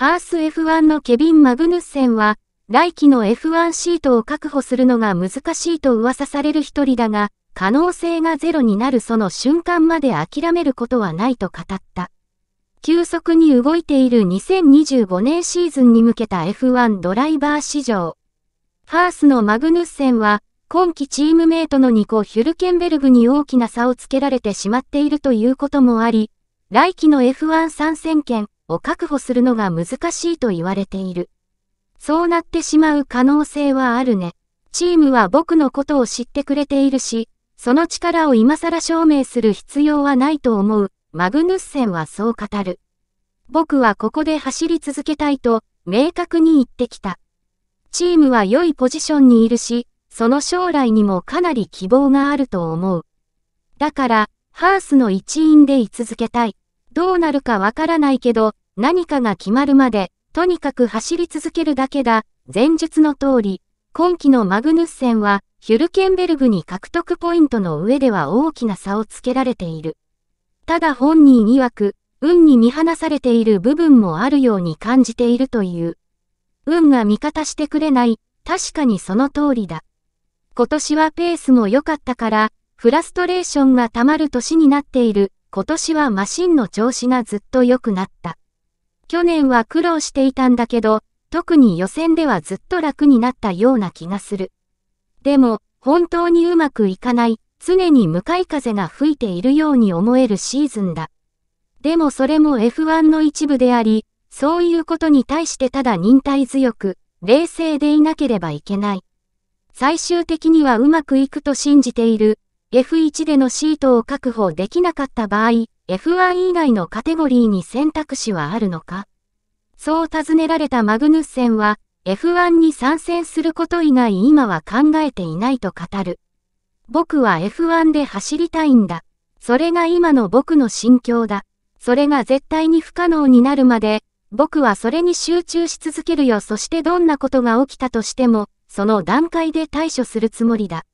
ハース F1 のケビン・マグヌッセンは、来季の F1 シートを確保するのが難しいと噂される一人だが、可能性がゼロになるその瞬間まで諦めることはないと語った。急速に動いている2025年シーズンに向けた F1 ドライバー市場。ハースのマグヌッセンは、今季チームメイトのニコ・ヒュルケンベルグに大きな差をつけられてしまっているということもあり、来季の F1 参戦権を確保するのが難しいと言われている。そうなってしまう可能性はあるね。チームは僕のことを知ってくれているし、その力を今更証明する必要はないと思う。マグヌッセンはそう語る。僕はここで走り続けたいと、明確に言ってきた。チームは良いポジションにいるし、その将来にもかなり希望があると思う。だから、ハースの一員で居続けたい。どうなるかわからないけど、何かが決まるまで、とにかく走り続けるだけだ。前述の通り、今季のマグヌッセンは、ヒュルケンベルグに獲得ポイントの上では大きな差をつけられている。ただ本人曰く、運に見放されている部分もあるように感じているという。運が味方してくれない、確かにその通りだ。今年はペースも良かったから、フラストレーションが溜まる年になっている。今年はマシンの調子がずっと良くなった。去年は苦労していたんだけど、特に予選ではずっと楽になったような気がする。でも、本当にうまくいかない、常に向かい風が吹いているように思えるシーズンだ。でもそれも F1 の一部であり、そういうことに対してただ忍耐強く、冷静でいなければいけない。最終的にはうまくいくと信じている。F1 でのシートを確保できなかった場合、F1 以外のカテゴリーに選択肢はあるのか？そう尋ねられたマグヌッセンは、F1 に参戦すること以外今は考えていないと語る。僕は F1 で走りたいんだ。それが今の僕の心境だ。それが絶対に不可能になるまで、僕はそれに集中し続けるよ。そしてどんなことが起きたとしても、その段階で対処するつもりだ。